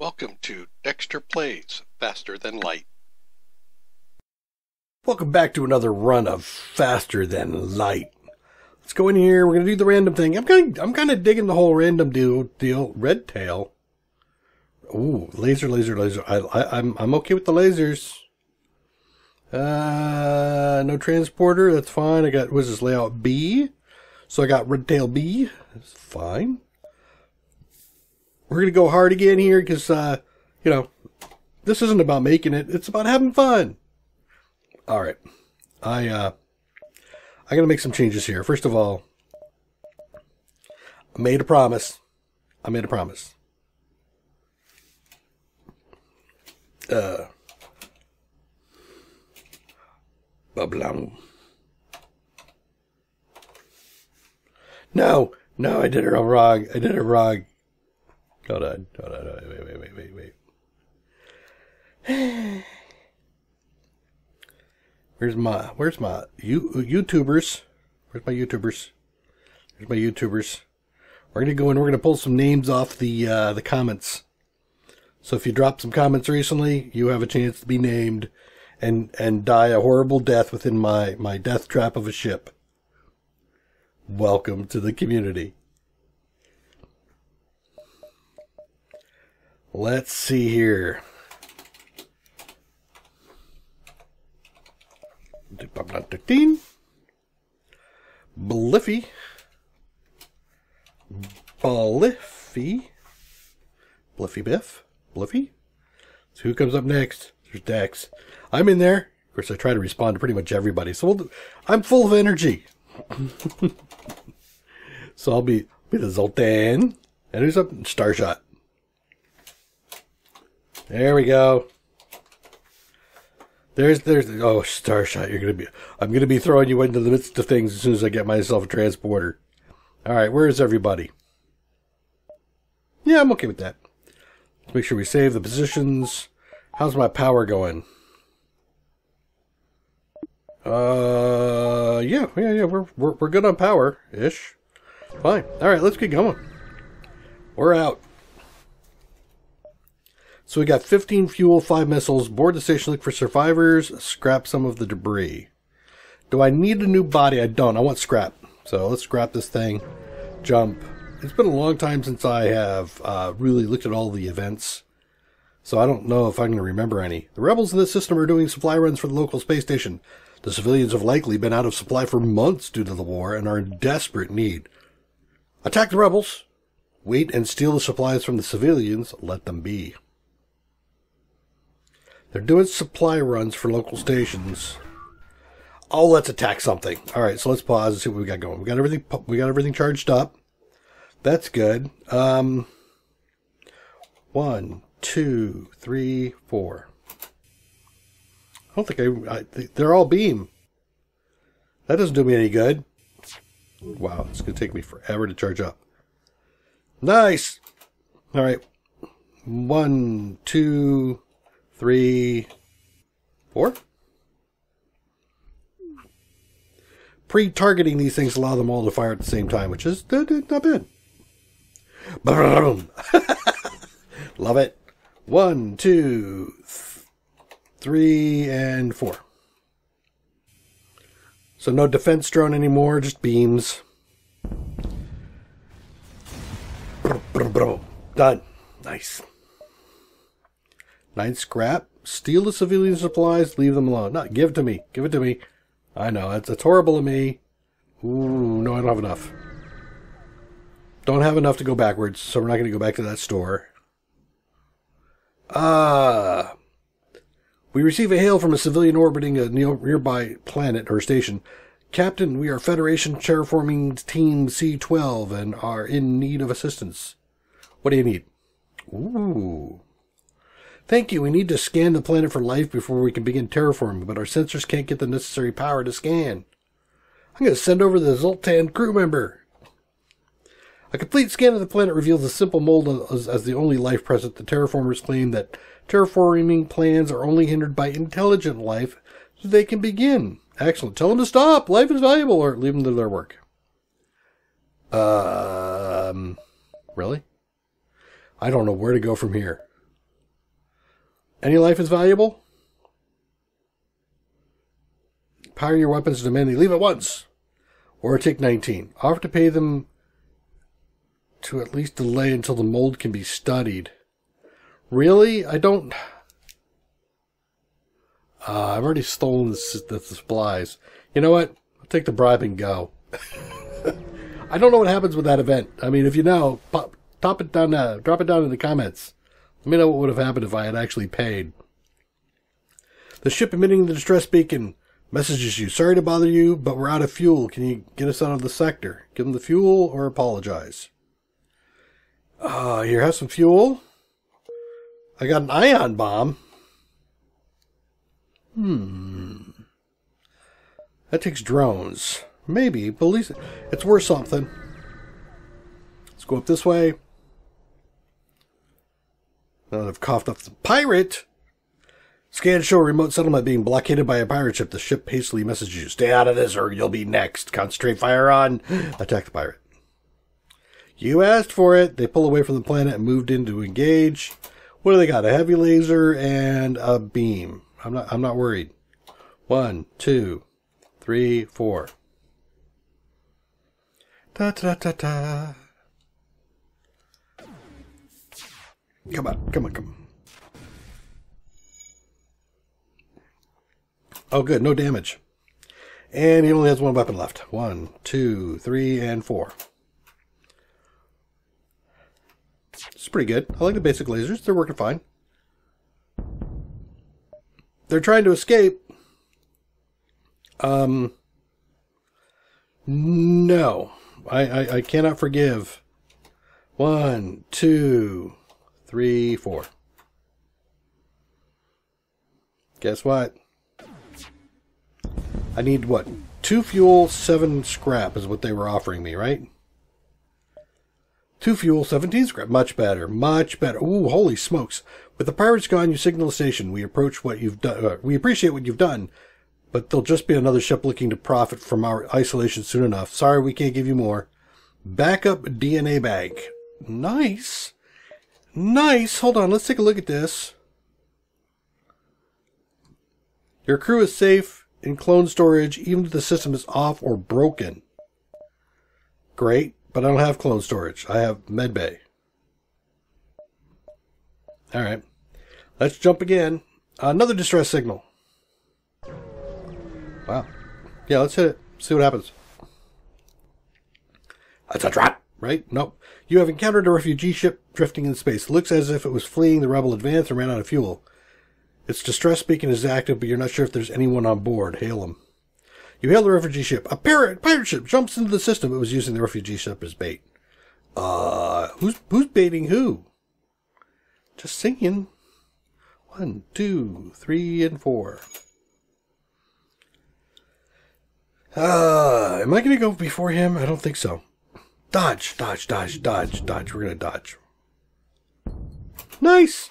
Welcome to Dextor Plays Faster Than Light. Welcome back to another run of Faster Than Light. Let's go in here. We're gonna do the random thing. I'm kind of, I'm kind of digging the whole random deal. Deal. Red tail. Ooh, laser, laser, laser. I, I, I'm, I'm okay with the lasers. Uh, no transporter. That's fine. I got, was this layout B? So I got red tail B. That's fine. We're going to go hard again here because, uh, you know, this isn't about making it. It's about having fun. All right. I, uh, I got to make some changes here. First of all, I made a promise. I made a promise. Uh, Bablum. No, no, I did it wrong. I did it wrong. Hold on, hold on, wait, wait, wait, wait, wait. Where's my, where's my, you, YouTubers? Where's my YouTubers? Where's my YouTubers? We're gonna go and we're gonna pull some names off the, uh, the comments. So if you dropped some comments recently, you have a chance to be named and, and die a horrible death within my, my death trap of a ship. Welcome to the community. Let's see here. Bliffy. Bliffy. Bliffy Biff. Bliffy. So who comes up next? There's Dex. I'm in there. Of course, I try to respond to pretty much everybody. So we'll I'm full of energy. so I'll be, be the Zoltan. And who's up? Starshot. There we go. There's, there's, oh, Starshot, you're gonna be, I'm gonna be throwing you into the midst of things as soon as I get myself a transporter. Alright, where is everybody? Yeah, I'm okay with that. Let's make sure we save the positions. How's my power going? Uh, yeah, yeah, yeah, we're, we're, we're good on power-ish. Fine. Alright, let's get going. We're out. So we got 15 fuel, 5 missiles, board the station, look for survivors, scrap some of the debris. Do I need a new body? I don't. I want scrap. So let's scrap this thing. Jump. It's been a long time since I have uh, really looked at all the events. So I don't know if I'm going to remember any. The rebels in this system are doing supply runs for the local space station. The civilians have likely been out of supply for months due to the war and are in desperate need. Attack the rebels. Wait and steal the supplies from the civilians. Let them be. They're doing supply runs for local stations. Oh, let's attack something. All right, so let's pause and see what we got going. We got everything. We got everything charged up. That's good. Um, one, two, three, four. I don't think I, I. They're all beam. That doesn't do me any good. Wow, it's gonna take me forever to charge up. Nice. All right. One, two, three, four. Pre-targeting these things allow them all to fire at the same time, which is uh, uh, not bad. Love it. One, two, th- three, and four. So no defense drone anymore, just beams. Done. Nice. Scrap. Steal the civilian supplies. Leave them alone. Not give it to me. Give it to me. I know that's horrible of me. Ooh, no, I don't have enough. Don't have enough to go backwards, so we're not going to go back to that store. Ah. Uh, we receive a hail from a civilian orbiting a nearby planet or station. Captain, we are Federation Terraforming Team C12 and are in need of assistance. What do you need? Ooh. Thank you. We need to scan the planet for life before we can begin terraforming, but our sensors can't get the necessary power to scan. I'm going to send over the Zoltan crew member. A complete scan of the planet reveals a simple mold as, as the only life present. The terraformers claim that terraforming plans are only hindered by intelligent life, so they can begin. Excellent. Tell them to stop. Life is valuable, or leave them to their work. Um, really? I don't know where to go from here. Any life is valuable? Power your weapons to demand they leave at once. Or take 19. Offer to pay them to at least delay until the mold can be studied. Really? I don't. Uh, I've already stolen the, the supplies. You know what? I'll take the bribe and go. I don't know what happens with that event. I mean, if you know, pop, top it down, uh, drop it down in the comments. Let me know what would have happened if I had actually paid. The ship emitting the distress beacon messages you. Sorry to bother you, but we're out of fuel. Can you get us out of the sector? Give them the fuel or apologize. Uh, here, have some fuel. I got an ion bomb. Hmm. That takes drones. Maybe, but at least it's worth something. Let's go up this way. Now I've coughed up the pirate. Scans show a remote settlement being blockaded by a pirate ship. The ship hastily messages you, stay out of this or you'll be next. Concentrate fire on. Attack the pirate. You asked for it. They pull away from the planet and moved in to engage. What do they got? A heavy laser and a beam. I'm not, I'm not worried. One, two, three, four. Ta ta ta ta. Come on, come on, come on. Oh, good, no damage. And he only has one weapon left. One, two, three, and four. It's pretty good. I like the basic lasers. They're working fine. They're trying to escape. Um, no. I, I, I cannot forgive. One, two, three, four. Guess what? I need what? Two fuel, seven scrap is what they were offering me, right? Two fuel, 17 scrap. Much better. Much better. Ooh, holy smokes. With the pirates gone, you signal the station. We approach what you've done. Uh, we appreciate what you've done, but there'll just be another ship looking to profit from our isolation soon enough. Sorry, we can't give you more. Backup DNA Bank. Nice. Nice. Hold on. Let's take a look at this. Your crew is safe in clone storage, even if the system is off or broken. Great, but I don't have clone storage. I have medbay. All right. Let's jump again. Another distress signal. Wow. Yeah, let's hit it. See what happens. That's a trap, right? Nope. You have encountered a refugee ship drifting in space. looks as if it was fleeing the rebel advance and ran out of fuel. Its distress beacon is active, but you're not sure if there's anyone on board. Hail them. You hail the refugee ship. A pirate, pirate ship jumps into the system. It was using the refugee ship as bait. Uh, who's who's baiting who? Just singing. One, two, three, and four. Uh, am I going to go before him? I don't think so. Dodge, dodge, dodge, dodge, dodge. We're going to dodge. Nice.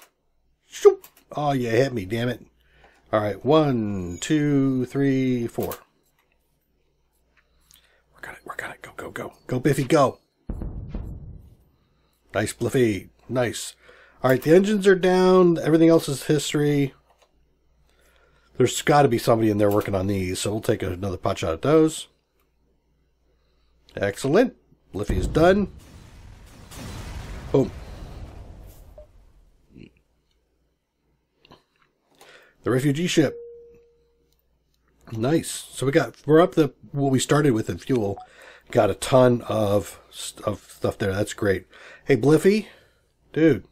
Shoop. Oh, you hit me, damn it. All right, one, two, three, four. It, work on it. Go, go, go. Go, Biffy, go. Nice, Bliffy. Nice. All right, the engines are down. Everything else is history. There's got to be somebody in there working on these, so we'll take another pot shot at those. Excellent. Bliffy is done. Boom. The refugee ship. Nice. So we got we're up the what we started with in fuel. Got a ton of of stuff there. That's great. Hey Bliffy, dude,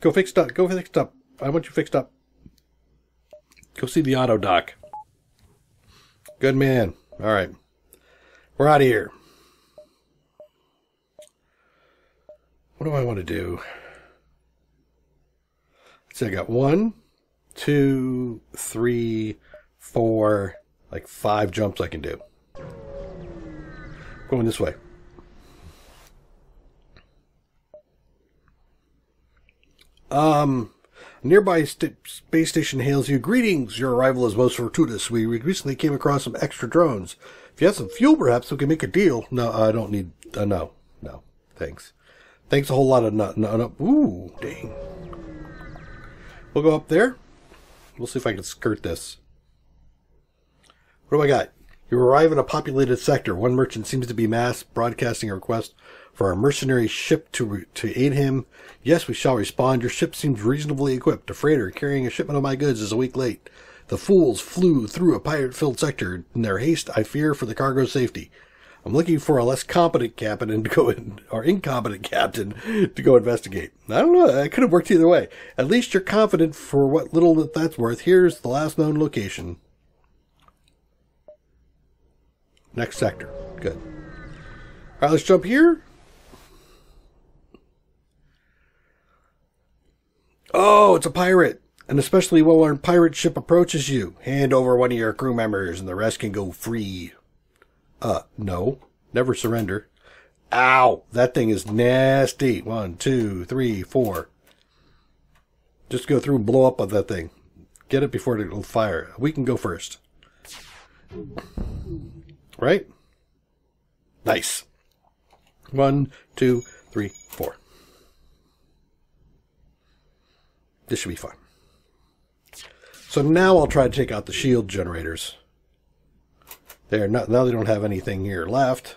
go fix up. Go fix up. I want you fixed up. Go see the auto doc. Good man. All right, we're out of here. What do I want to do? So I got one, two, three, four, like five jumps I can do. Going this way. Um, nearby st- space station hails you. Greetings! Your arrival is most fortuitous. We recently came across some extra drones. If you have some fuel, perhaps we can make a deal. No, I don't need. Uh, no, no, thanks. Thanks a whole lot of nut. nut, nut. Ooh, dang. We'll go up there. We'll see if I can skirt this. What do I got? You arrive in a populated sector. One merchant seems to be mass broadcasting a request for our mercenary ship to to aid him. Yes, we shall respond. Your ship seems reasonably equipped. A freighter carrying a shipment of my goods is a week late. The fools flew through a pirate-filled sector. In their haste, I fear for the cargo's safety. I'm looking for a less competent captain to go in, or incompetent captain to go investigate. I don't know. It could have worked either way. At least you're confident for what little that that's worth. Here's the last known location. Next sector. Good. All right, let's jump here. Oh, it's a pirate. An especially well armed pirate ship approaches you. Hand over one of your crew members and the rest can go free. Uh, no. Never surrender. Ow! That thing is nasty. One, two, three, four. Just go through and blow up on that thing. Get it before it will fire. We can go first. Right? Nice. One, two, three, four. This should be fun. So now I'll try to take out the shield generators. There, not now they don't have anything here left.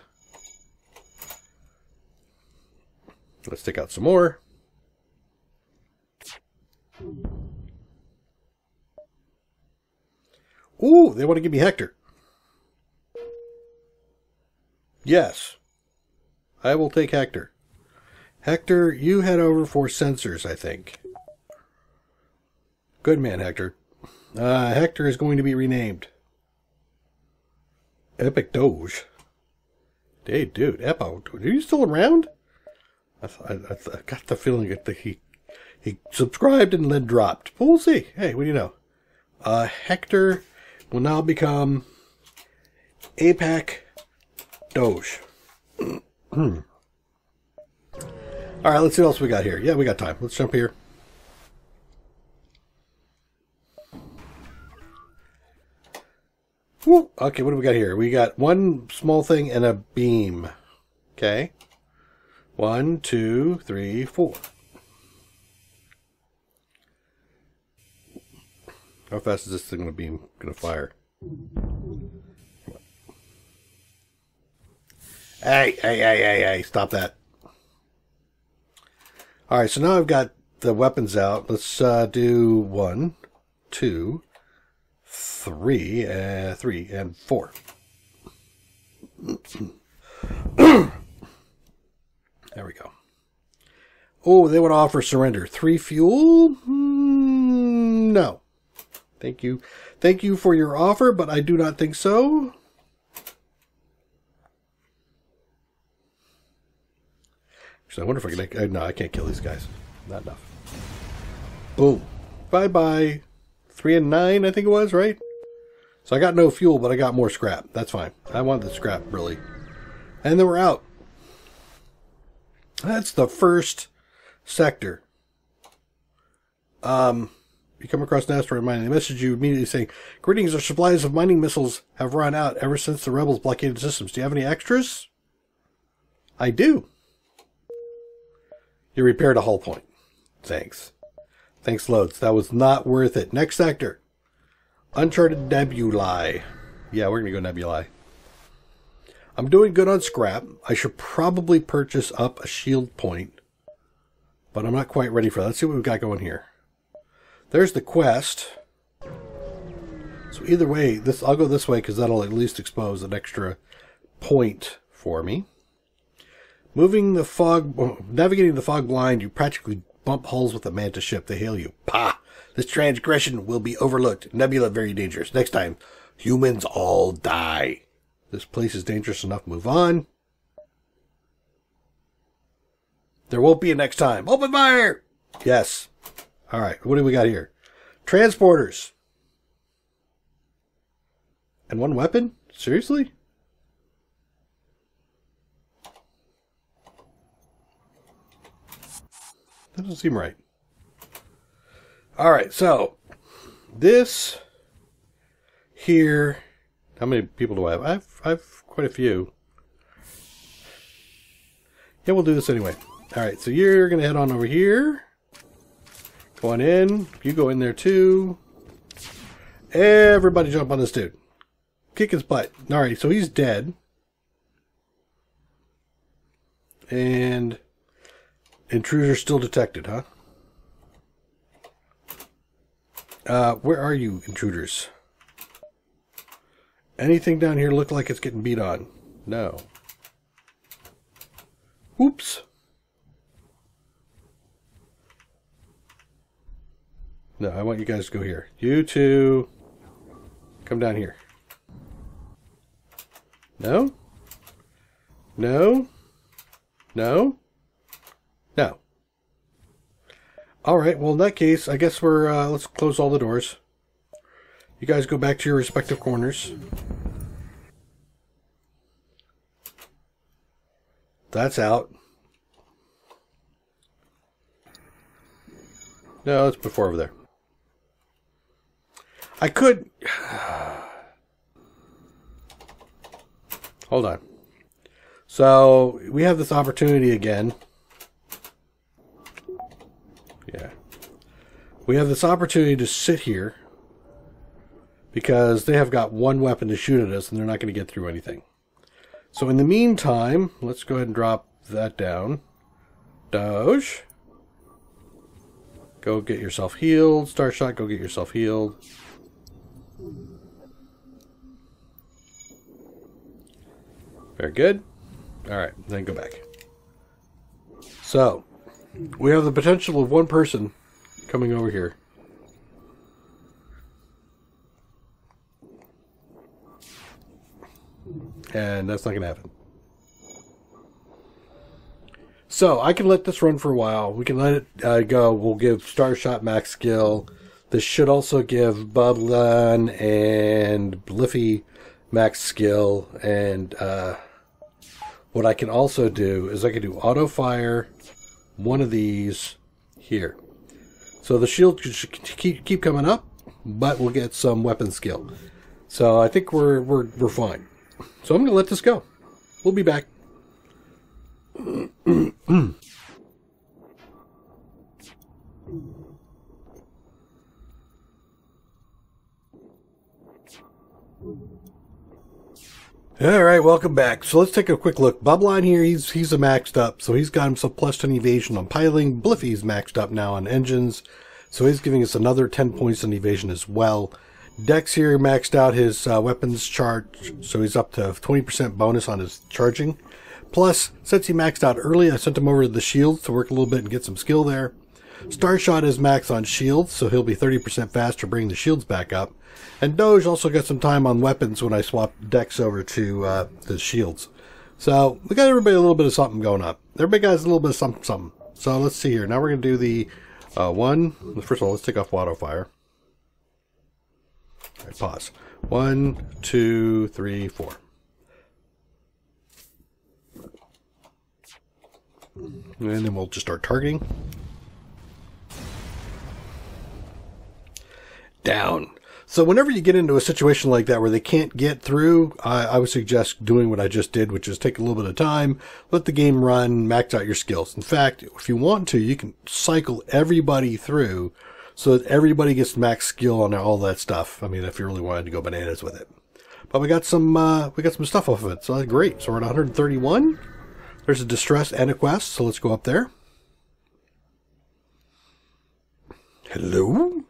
Let's take out some more. Ooh, they want to give me Hector. Yes. I will take Hector. Hector, you head over for sensors, I think. Good man, Hector. Uh, Hector is going to be renamed. Epic Doge. Hey, dude, Epo, are you still around? I, I, I got the feeling that he he subscribed and then dropped. But we'll see. Hey, what do you know? Uh, Hector will now become APAC Doge. All right, let's see what else we got here. Yeah, we got time. Let's jump here. Okay, what do we got here? We got one small thing and a beam. Okay. One, two, three, four. How fast is this thing to beam to fire? Hey, hey, hey, hey, hey, stop that. All right, so now I've got the weapons out. Let's uh, do one, two, three, uh, three, and four. there we go. Oh, they would offer surrender. Three fuel? Mm, no. Thank you. Thank you for your offer, but I do not think so. So I wonder if I can. Uh, no, I can't kill these guys. Not enough. Boom. Bye bye. Three and nine, I think it was, right? So I got no fuel, but I got more scrap. That's fine. I want the scrap, really. And then we're out. That's the first sector. Um, you come across an asteroid mining. They message you immediately saying, Greetings, our supplies of mining missiles have run out ever since the rebels blockaded systems. Do you have any extras? I do. You repaired a hull point. Thanks. Thanks loads. That was not worth it. Next sector. Uncharted Nebulae. Yeah, we're going to go Nebulae. I'm doing good on scrap. I should probably purchase up a shield point. But I'm not quite ready for that. Let's see what we've got going here. There's the quest. So either way, this I'll go this way because that'll at least expose an extra point for me. Moving the fog, uh, navigating the fog blind, you practically bump hulls with the Mantis ship. They hail you. Pah! This transgression will be overlooked. Nebula very dangerous. Next time, humans all die. This place is dangerous enough. Move on. There won't be a next time. Open fire! Yes. All right. What do we got here? Transporters. And one weapon? Seriously? That doesn't seem right. All right, so this here. How many people do I have? I've I've quite a few. Yeah, we'll do this anyway. All right, so you're to head on over here. Go on in. You go in there too. Everybody jump on this dude. Kick his butt. All right, so he's dead. And intruder still detected, huh? Uh, where are you, intruders? Anything down here look like it's getting beat on? No. Oops. No, I want you guys to go here. You two, come down here. No? No? No? No. All right, well, in that case, I guess we're, uh, let's close all the doors. You guys go back to your respective corners. That's out. No, it's before over there. I could. Hold on. So we have this opportunity again. Yeah. We have this opportunity to sit here because they have got one weapon to shoot at us and they're not going to get through anything. So in the meantime, let's go ahead and drop that down. Doge. Go get yourself healed. Starshot, go get yourself healed. Very good. Alright, then go back. So, we have the potential of one person coming over here. And that's not going to happen. So, I can let this run for a while. We can let it uh, go. We'll give Starshot max skill. This should also give Bublin and Bliffy max skill. And uh, what I can also do is I can do auto fire one of these here. So the shield should keep, keep coming up, but we'll get some weapon skill. So I think we're, we're, we're fine. So I'm going to let this go. We'll be back. All right, welcome back. So let's take a quick look. Bubline here, he's he's a maxed up, so he's got himself plus 10 evasion on piling. Bliffy's maxed up now on engines, so he's giving us another 10 points on evasion as well. Dex here maxed out his uh, weapons charge, so he's up to 20% bonus on his charging. Plus, since he maxed out early, I sent him over to the shields to work a little bit and get some skill there. Starshot is max on shields, so he'll be 30% faster bringing the shields back up. And Doge also got some time on weapons when I swapped Dex over to uh, the shields. So we got everybody a little bit of something going up. Everybody got a little bit of something, something. So let's see here. Now we're going to do the uh, one. First of all, let's take off auto fire. All right, pause. One, two, three, four. And then we'll just start targeting. Down. So whenever you get into a situation like that where they can't get through, I, I, would suggest doing what I just did, which is take a little bit of time, let the game run, max out your skills. In fact, if you want to, you can cycle everybody through so that everybody gets max skill on all that stuff. I mean, if you really wanted to go bananas with it. But we got some, uh, we got some stuff off of it, so that's great. So we're at 131. There's a distress and a quest, so let's go up there. Hello?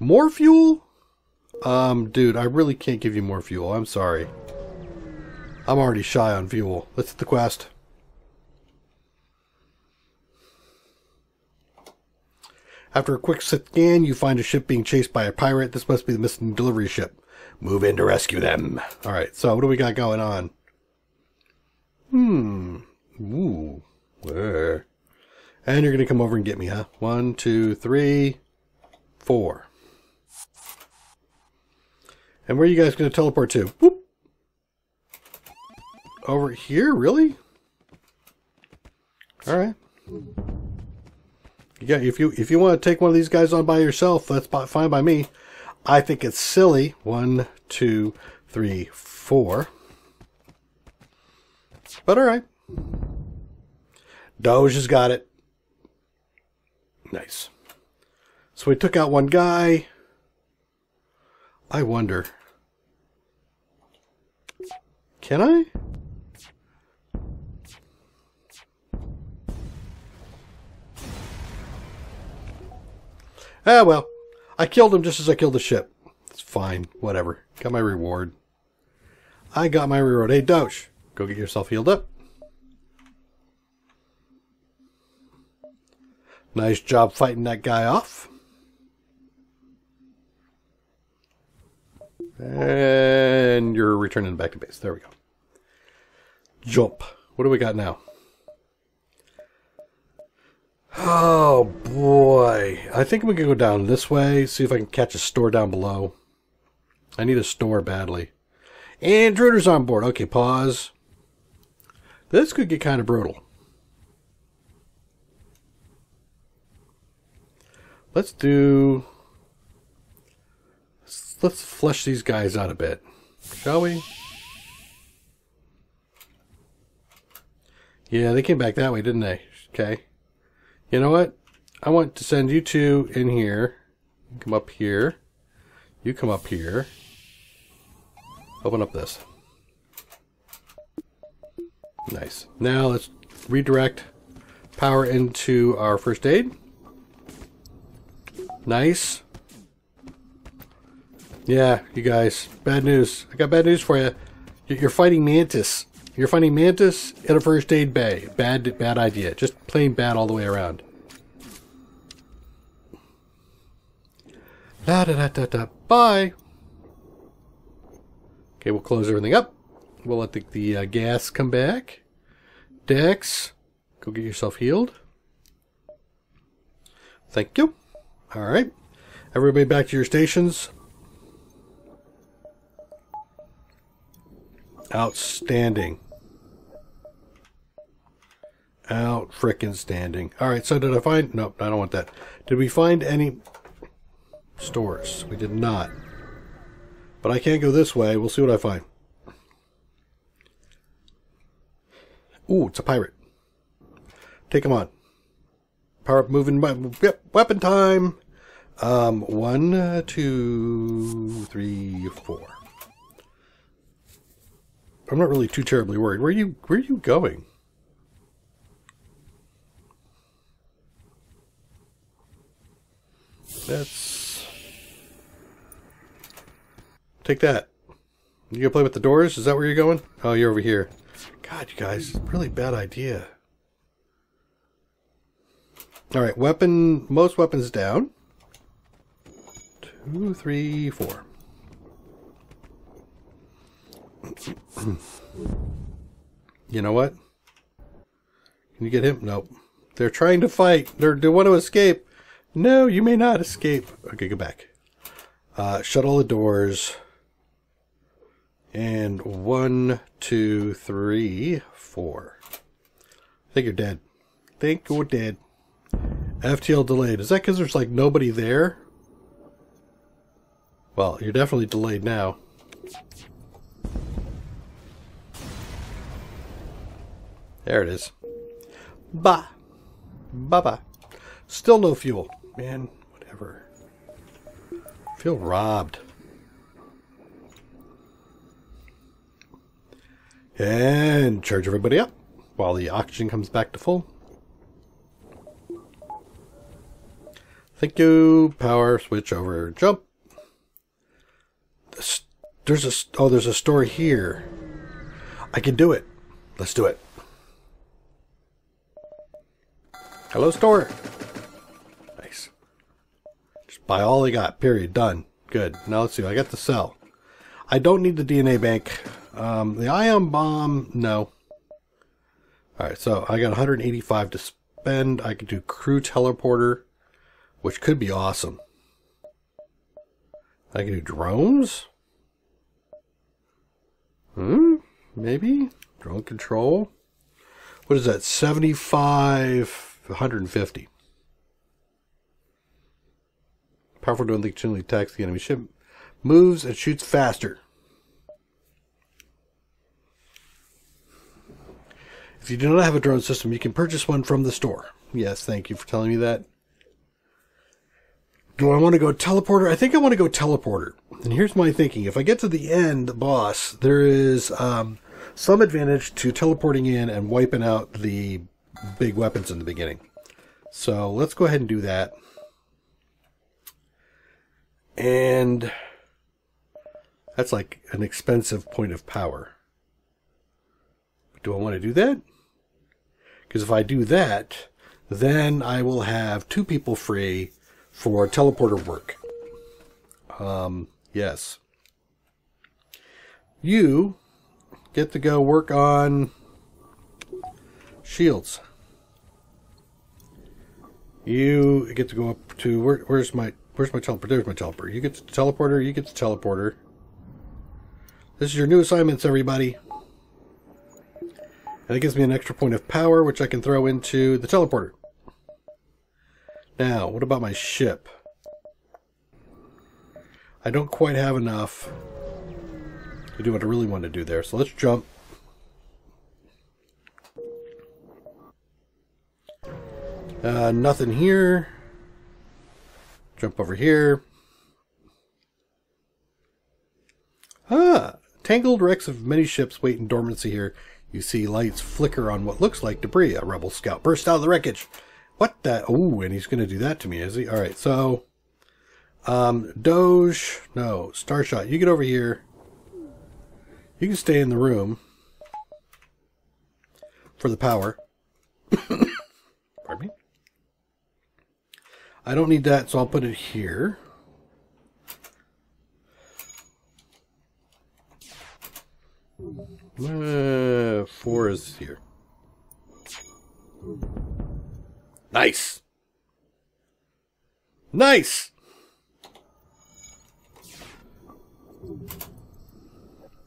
More fuel? Um, dude, I really can't give you more fuel. I'm sorry. I'm already shy on fuel. Let's hit the quest. After a quick scan, you find a ship being chased by a pirate. This must be the missing delivery ship. Move in to rescue them. Alright, so what do we got going on? Hmm. Ooh. And you're going to come over and get me, huh? One, two, three, four. And where are you guys going to teleport to? Whoop. Over here? Really? All right. Yeah, if you if you want to take one of these guys on by yourself, that's fine by me. I think it's silly. One, two, three, four. But all right. Doge has got it. Nice. So we took out one guy. I wonder. Can I? Ah, well. I killed him just as I killed the ship. It's fine. Whatever. Got my reward. I got my reward. Hey, Doge, go get yourself healed up. Nice job fighting that guy off. And you're returning back to base. There we go. Jump. What do we got now? Oh boy. I think we can go down this way, see if I can catch a store down below. I need a store badly. And Intruders on board. Okay, pause. This could get kind of brutal. Let's do. Let's flush these guys out a bit, shall we? Yeah, they came back that way, didn't they? Okay. You know what? I want to send you two in here. Come up here. You come up here. Open up this. Nice. Now let's redirect power into our first aid. Nice. Yeah, you guys. Bad news. I got bad news for you. You're fighting Mantis. You're fighting Mantis in a first aid bay. Bad, bad idea. Just plain bad all the way around. Da da da da da. Bye. Okay, we'll close everything up. We'll let the, the uh, gas come back. Dex, go get yourself healed. Thank you. All right. Everybody back to your stations. Outstanding. Out frickin' standing. All right, so did I find... Nope, I don't want that. Did we find any stores? We did not. But I can't go this way. We'll see what I find. Ooh, it's a pirate. Take him on. Power up moving. Yep, weapon time. Um, one, two, three, four. I'm not really too terribly worried. Where are you? Where are you going? That's. Take that. You gonna play with the doors? Is that where you're going? Oh, you're over here. God, you guys, really bad idea. All right, weapon. Most weapons down. Two, three, four. you know what? Can you get him? Nope. They're trying to fight. They're, they want to escape. No, you may not escape. Okay, go back. Uh, shut all the doors. And one, two, three, four. I think you're dead. think you're dead. FTL delayed. Is that because there's like nobody there? Well, you're definitely delayed now. There it is. Bah. Bye-bye. Still no fuel. Man, whatever. Feel robbed. And charge everybody up while the oxygen comes back to full. Thank you. Power switch over. Jump. There's a oh, there's a store here. I can do it. Let's do it. Hello, store. Nice. Just buy all they got. Period. Done. Good. Now let's see. I got the cell. I don't need the DNA bank. Um, the ion bomb, no. Alright, so I got 185 to spend. I could do crew teleporter, which could be awesome. I can do drones? Hmm? Maybe? Drone control? What is that? 75, 150. Powerful drone that attacks the enemy ship. Moves and shoots faster. If you do not have a drone system, you can purchase one from the store. Yes, thank you for telling me that. Do I want to go teleporter? I think I want to go teleporter. And here's my thinking. If I get to the end boss, there is um, some advantage to teleporting in and wiping out the big weapons in the beginning. So let's go ahead and do that. And that's like an expensive point of power. Do I want to do that? Because if I do that, then I will have two people free for teleporter work. Um, yes. You get to go work on shields. You get to go up to where, where's my where's my teleporter? There's my teleporter. You get the teleporter. You get the teleporter. This is your new assignments, everybody. And it gives me an extra point of power, which I can throw into the teleporter. Now, what about my ship? I don't quite have enough to do what I really want to do there. So let's jump. Uh, nothing here. Jump over here. Ah, tangled wrecks of many ships wait in dormancy here. You see lights flicker on what looks like debris. A rebel scout burst out of the wreckage. What the? Oh, and he's going to do that to me, is he? All right, so um, Doge, no, Starshot, you get over here. You can stay in the room for the power. Pardon me. I don't need that, so I'll put it here. Uh, four is here. Nice. Nice.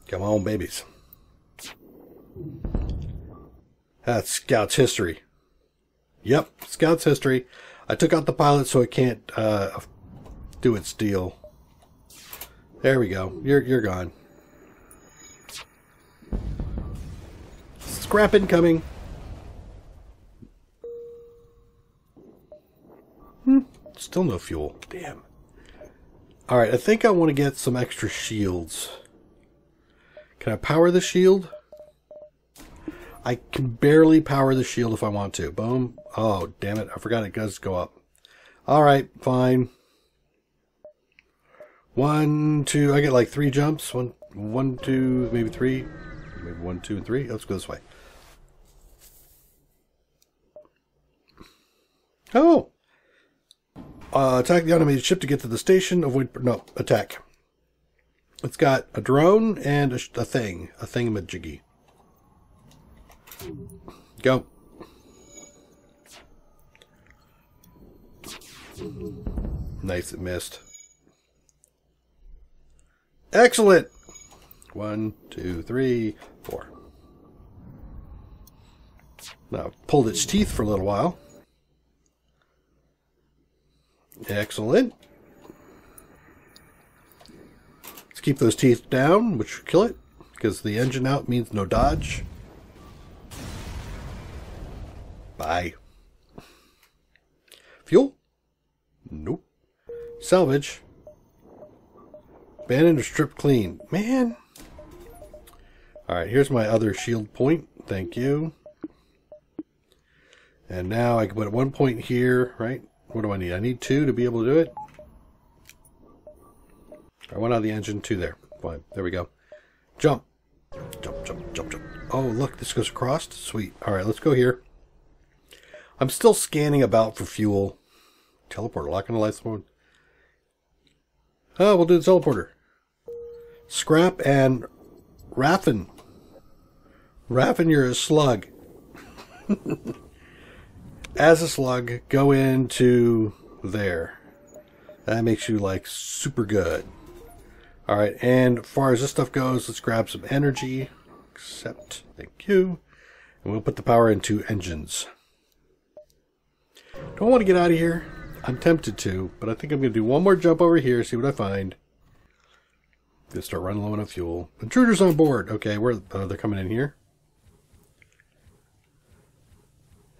Come on, babies. That's Scout's history. Yep, Scout's history. I took out the pilot so it can't uh, do its deal. There we go. You're you're gone. Scrap incoming. Hmm, still no fuel. Damn. Alright, I think I want to get some extra shields. Can I power the shield? I can barely power the shield if I want to. Boom. Oh, damn it. I forgot it does go up. Alright, fine. One, two, I get like three jumps. One, one, two, maybe three. Maybe one, two, and three. Let's go this way. Oh! Uh, attack the automated ship to get to the station. Avoid, no, attack. It's got a drone and a, a thing, a thingamajiggy. Go. Nice, it missed. Excellent! One, two, three, four. Now, pulled its teeth for a little while. Excellent. Let's keep those teeth down, which will kill it, because the engine out means no dodge. Bye. Fuel? Nope. Salvage. Abandoned or stripped clean. Man. Alright, here's my other shield point. Thank you. And now I can put one point here, right? What do I need? I need two to be able to do it. I went out of the engine, two there. Fine. There we go. Jump. Jump, jump, jump, jump. Oh, look, this goes across. Sweet. Alright, let's go here. I'm still scanning about for fuel. Teleporter, lock locking the lights mode. Oh, we'll do the teleporter. Scrap and Raffin. Raffin, you're a slug. As a slug, go into there. That makes you like super good. Alright, and as far as this stuff goes, let's grab some energy. Accept. Thank you. And we'll put the power into engines. Don't want to get out of here. I'm tempted to, but I think I'm going to do one more jump over here, see what I find. Gonna start running low on fuel. Intruders on board. Okay, where uh, they're coming in here.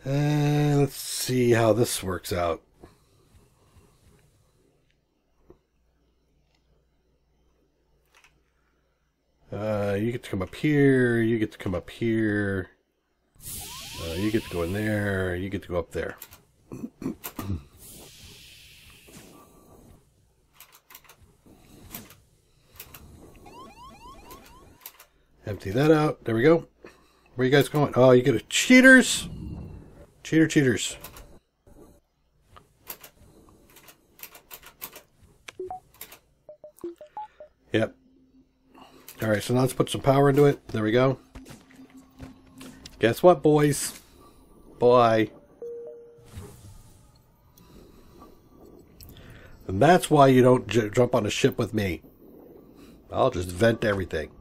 And let's see how this works out. Uh, you get to come up here, you get to come up here, uh, you get to go in there, you get to go up there. Empty that out. There we go. Where you guys going? Oh, you get a cheaters. Cheater, cheaters. Yep. All right, so now let's put some power into it. There we go. Guess what, boys? Boy. And that's why you don't j- jump on a ship with me. I'll just vent everything.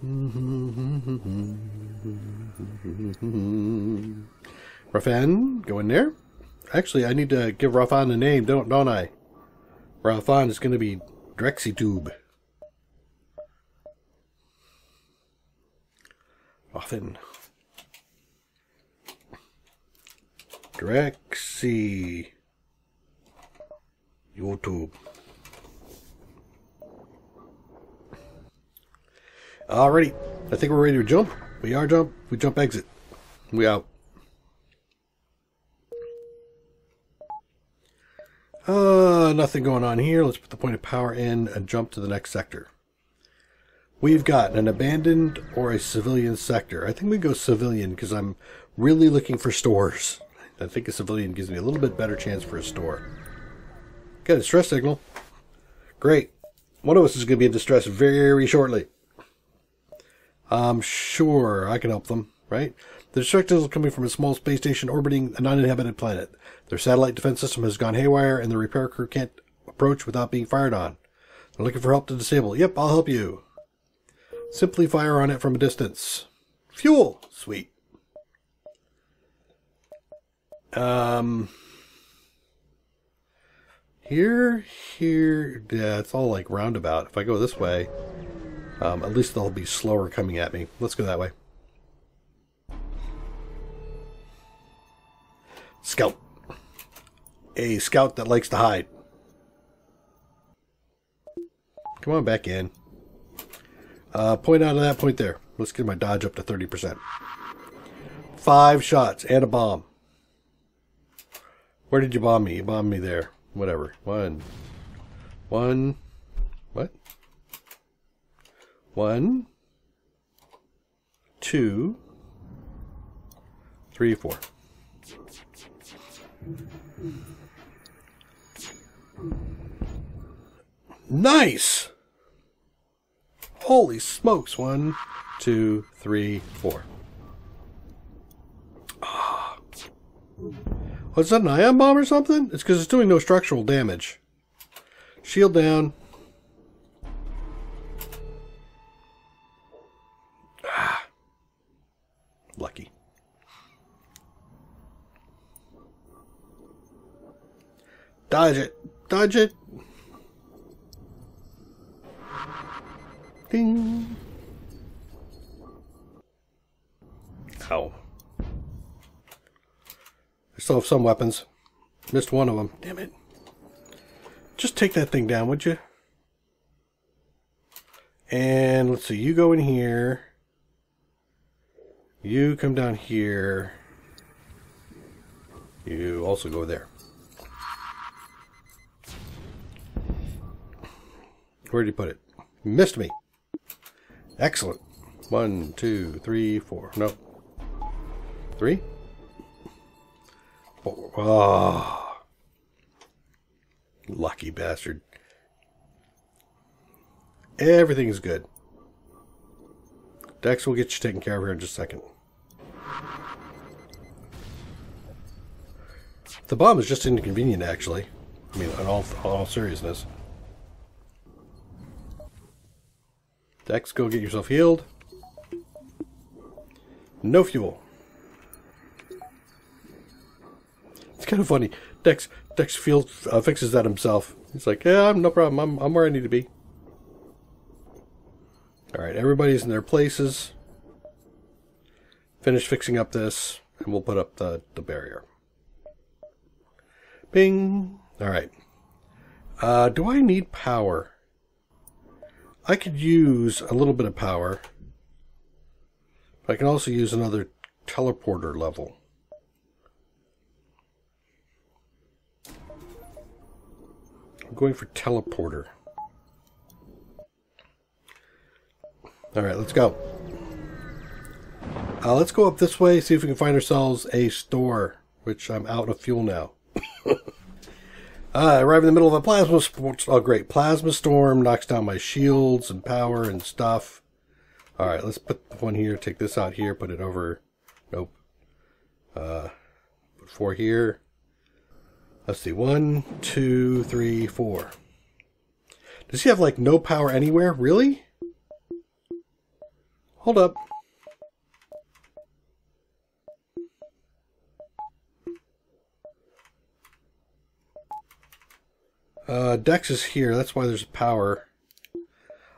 Rafan, go in there. Actually, I need to give Rafan a name, don't don't I? Rafan is going to be Drexitube. Often. Drexy. YouTube. Alrighty. I think we're ready to jump. We are jump. We jump exit. We out. Uh, nothing going on here. Let's put the point of power in and jump to the next sector. We've got an abandoned or a civilian sector. I think we go civilian because I'm really looking for stores. I think a civilian gives me a little bit better chance for a store. Got a distress signal. Great. One of us is going to be in distress very shortly. I'm sure, I can help them, right? The distress is coming from a small space station orbiting a non-inhabited planet. Their satellite defense system has gone haywire, and the repair crew can't approach without being fired on. They're looking for help to disable. Yep, I'll help you. Simply fire on it from a distance. Fuel! Sweet. Um... Here, here, yeah, it's all like roundabout. If I go this way, um, at least they'll be slower coming at me. Let's go that way. Scout. A scout that likes to hide. Come on back in. Uh, point out of that point there. Let's get my dodge up to 30%. Five shots and a bomb. Where did you bomb me? You bombed me there. Whatever. One. One. What? One. Two. Three, four. Nice! Holy smokes. One, two, three, four. Ah. Was that an ion bomb or something? It's because it's doing no structural damage. Shield down. Ah. Lucky. Dodge it. Dodge it. Ding. Ow. Still have some weapons. Missed one of them. Damn it. Just take that thing down, would you? And let's see, you go in here. You come down here. You also go there. Where'd you put it? Missed me. Excellent. One, two, three, four. No. Three? Oh. Lucky bastard. Everything's good. Dex will get you taken care of here in just a second. The bomb is just inconvenient, actually. I mean, in all, in all seriousness. Dex, go get yourself healed. No fuel. Kind of funny. Dex Dex field uh, fixes that himself. He's like, yeah, I'm no problem. I'm I'm where I need to be. All right, everybody's in their places. finish fixing up this, and we'll put up the, the barrier. Bing! Alright. Uh, do I need power? I could use a little bit of power. I can also use another teleporter level. I'm going for teleporter. Alright, let's go. Uh, let's go up this way, see if we can find ourselves a store, which I'm out of fuel now. uh, arrive in the middle of a plasma storm. Oh, great. Plasma storm knocks down my shields and power and stuff. Alright, let's put one here, take this out here, put it over. Nope. Uh, put four here. Let's see. One, two, three, four. Does he have, like, no power anywhere? Really? Hold up. Uh, Dex is here. That's why there's power.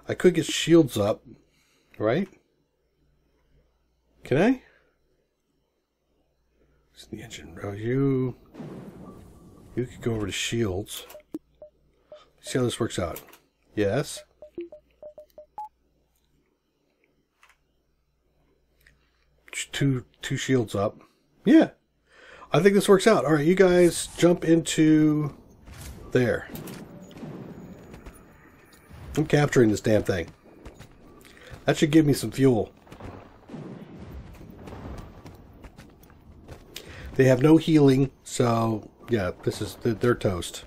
I could get shields up, right? Can I? It's the engine. Oh, you... You could go over to shields. See how this works out. Yes. Two two shields up. Yeah. I think this works out. All right, you guys jump into there. I'm capturing this damn thing. That should give me some fuel. They have no healing, so yeah, this is they're toast.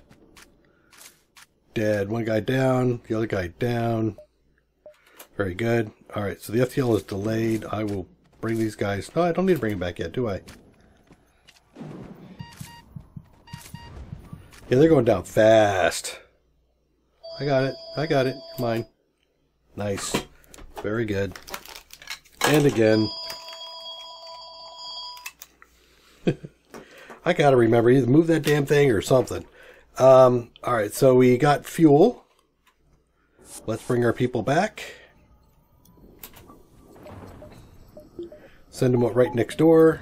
Dead. One guy down, the other guy down. Very good. Alright, so the FTL is delayed. I will bring these guys. No, I don't need to bring them back yet, do I? Yeah, they're going down fast. I got it. I got it. Mine. Nice. Very good. And again. I gotta remember either move that damn thing or something. Um, alright, so we got fuel. Let's bring our people back. Send them right next door.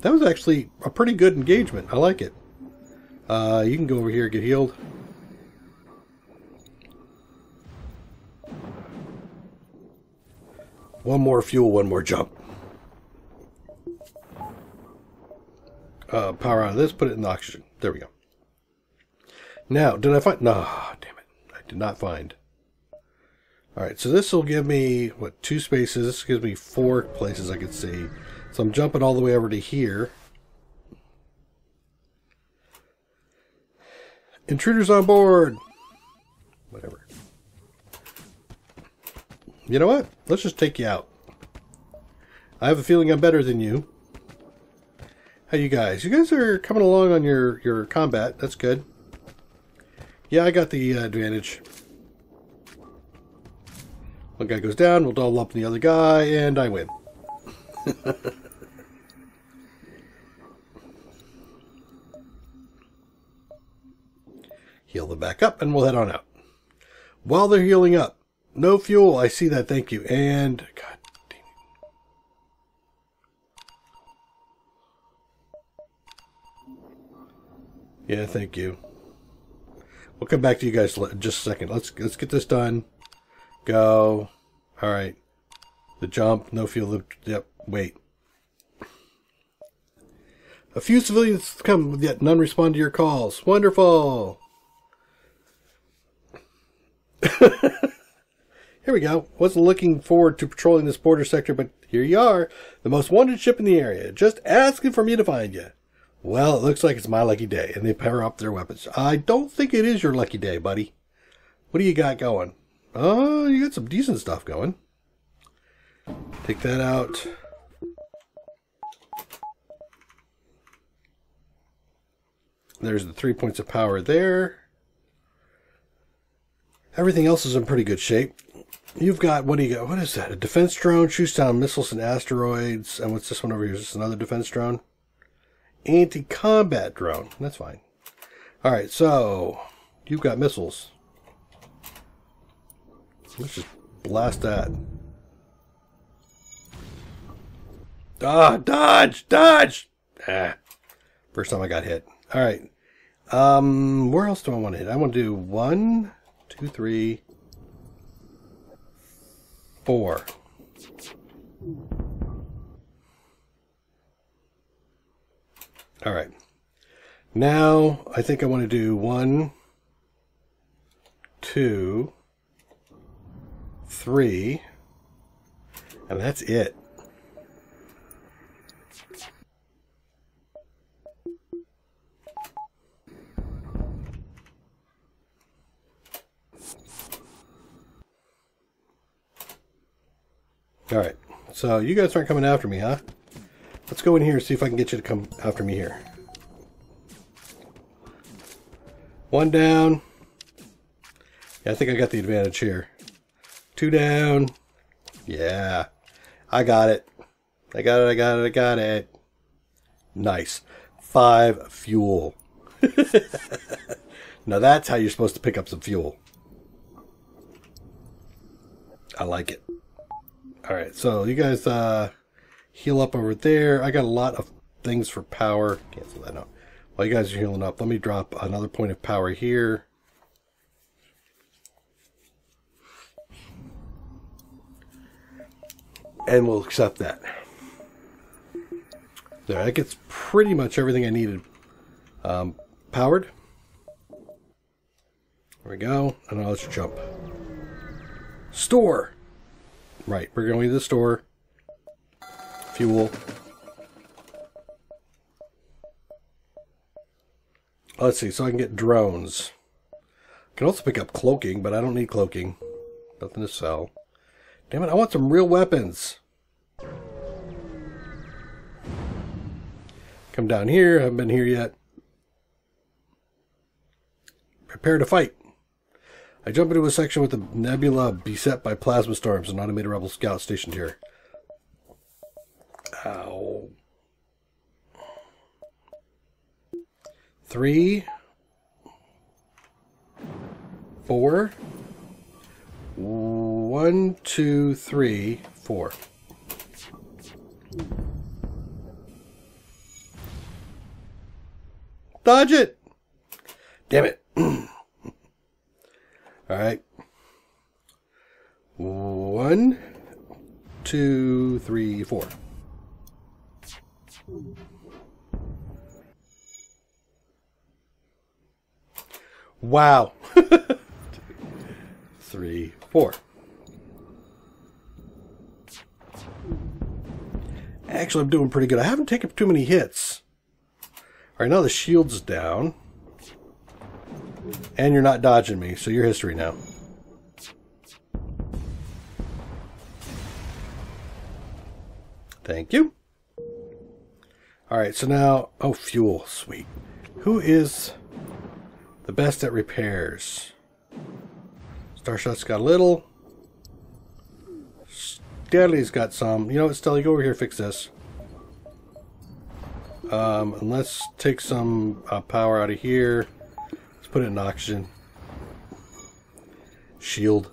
That was actually a pretty good engagement. I like it. Uh, you can go over here and get healed. One more fuel, one more jump. Uh, power out of this, put it in the oxygen. There we go. Now, did I find... No, damn it. I did not find. Alright, so this will give me, what, two spaces. This gives me four places I can see. So I'm jumping all the way over to here. Intruders on board! Whatever. You know what? Let's just take you out. I have a feeling I'm better than you. How you guys? You guys are coming along on your, your combat. That's good. Yeah, I got the uh, advantage. One guy goes down, we'll double up on the other guy, and I win. Heal them back up, and we'll head on out. While they're healing up, no fuel. I see that. Thank you. And, God Yeah, thank you. We'll come back to you guys in just a second. Let's let's get this done. Go. All right. The jump, no fuel. Yep. Wait. A few civilians come, yet none respond to your calls. Wonderful. here we go. Wasn't looking forward to patrolling this border sector, but here you are. The most wanted ship in the area. Just asking for me to find you. Well, it looks like it's my lucky day, and they power up their weapons. I don't think it is your lucky day, buddy. What do you got going? Oh, you got some decent stuff going. Take that out. There's the three points of power there. Everything else is in pretty good shape. You've got, what do you got? What is that? A defense drone, shoots down missiles and asteroids. And what's this one over here? Is this another defense drone? anti combat drone. That's fine. Alright, so you've got missiles. Let's just blast that. Ah, dodge, dodge. Ah, first time I got hit. All right. Um, where else do I want to hit? I want to do one, two, three, four. All right. Now I think I want to do one, two, three, and that's it. All right. So you guys aren't coming after me, huh? Let's go in here and see if I can get you to come after me here. One down. Yeah, I think I got the advantage here. Two down. Yeah. I got it. I got it, I got it, I got it. Nice. Five fuel. now that's how you're supposed to pick up some fuel. I like it. All right, so you guys uh, heal up over there. I got a lot of things for power. Cancel that out. While you guys are healing up, let me drop another point of power here. And we'll accept that. There, that gets pretty much everything I needed um, powered. There we go. And now let's jump. Store. Right, we're going to the store. Fuel. Let's see, so I can get drones. I can also pick up cloaking, but I don't need cloaking. Nothing to sell. Damn it, I want some real weapons. Come down here, haven't been here yet. Prepare to fight. I jump into a section with the nebula beset by plasma storms and automated rebel scout stationed here. Ow. Three. Four. One, two, three, four. Dodge it! Damn it. All right. One, two, three, four. Wow. Three, four. Actually, I'm doing pretty good. I haven't taken too many hits. All right, now the shield's down. And you're not dodging me, so you're history now. Thank you. Alright, so now... Oh, fuel. Sweet. Who is the best at repairs? Starshot's got a little. Steadly's got some. You know what, Stelly, go over here fix this. Um, and let's take some uh, power out of here. Let's put it in oxygen. Shield.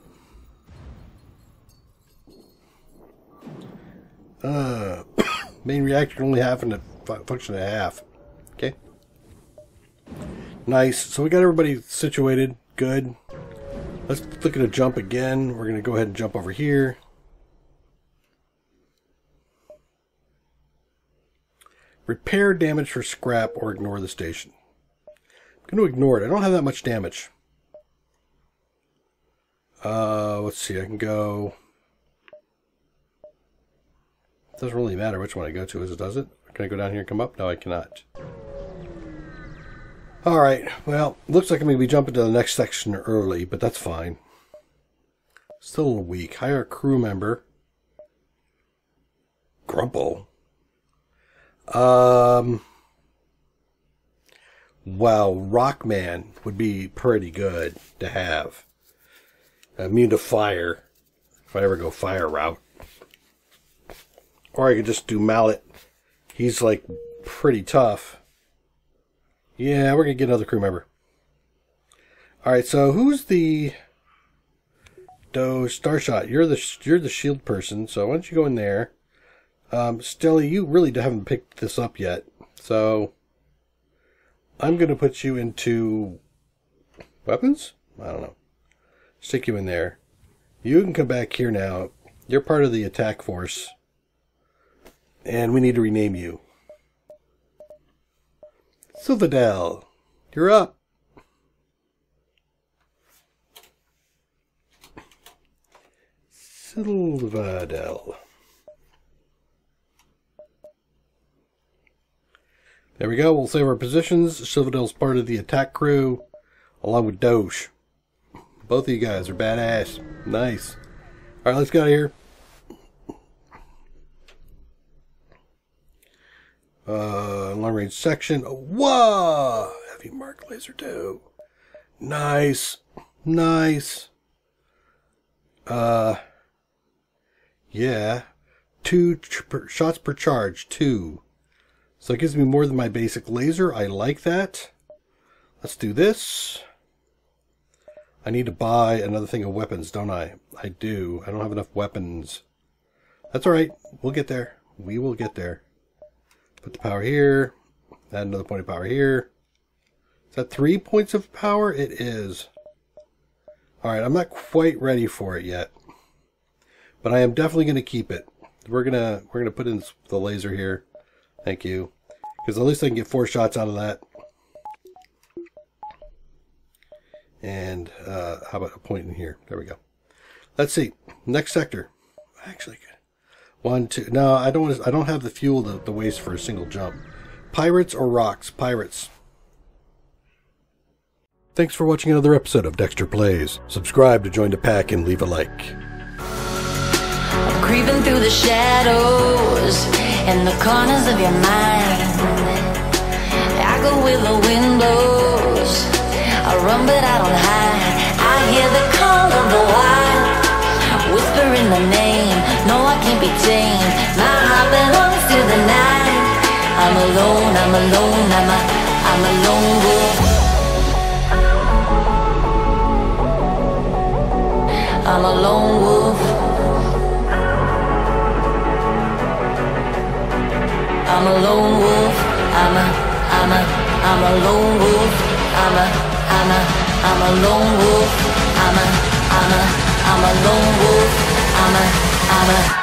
Uh, main reactor only having to function at half. Okay. Nice. So we got everybody situated. Good. Let's look at a jump again. We're going to go ahead and jump over here. Repair damage for scrap or ignore the station. I'm going to ignore it. I don't have that much damage. Uh, let's see. I can go... Doesn't really matter which one I go to, is it, does it? Can I go down here and come up? No, I cannot. Alright, well, looks like I'm going to be jumping to the next section early, but that's fine. Still a little weak. Hire a crew member. Grumple. Um... Well, Rockman would be pretty good to have. Immune to fire, if I ever go fire route. Or I could just do Mallet. He's like pretty tough. Yeah, we're gonna get another crew member. Alright, so who's the Doe Starshot? You're the you're the shield person, so why don't you go in there? Um, Stelly, you really haven't picked this up yet, so I'm going to put you into weapons? I don't know. Stick you in there. You can come back here now. You're part of the attack force. And we need to rename you. Silverdale, you're up. Silverdale. There we go. We'll save our positions. Silverdale's part of the attack crew, along with Doge. Both of you guys are badass. Nice. All right, let's get out of here. Uh, long range section. Whoa! Heavy mark laser two. Nice. Nice. Uh, yeah. Two per, shots per charge. Two. So it gives me more than my basic laser. I like that. Let's do this. I need to buy another thing of weapons, don't I? I do. I don't have enough weapons. That's alright. We'll get there. We will get there. Put the power here. Add another point of power here. Is that three points of power? It is. Alright, I'm not quite ready for it yet. But I am definitely going to keep it. We're gonna we're gonna put in the laser here. Thank you. Because at least I can get four shots out of that. And uh, how about a point in here? There we go. Let's see. Next sector. Actually, one, two. No, I don't. Want I don't have the fuel to, to waste for a single jump. Pirates or rocks? Pirates. Thanks for watching another episode of Dextor Plays. Subscribe to join the pack and leave a like. I'm creeping through the shadows in the corners of your mind. I go the. I run, but I don't hide. I hear the call of the wild, whispering the name. No, I can't be tamed. My heart belongs to the night. I'm alone. I'm alone. I'm a. I'm a lone wolf. I'm a lone wolf. I'm a lone wolf. I'm a, I'm a, I'm a lone wolf. I'm a, I'm a, I'm a lone wolf. I'm a, I'm a, I'm a lone wolf. I'm a, I'm a.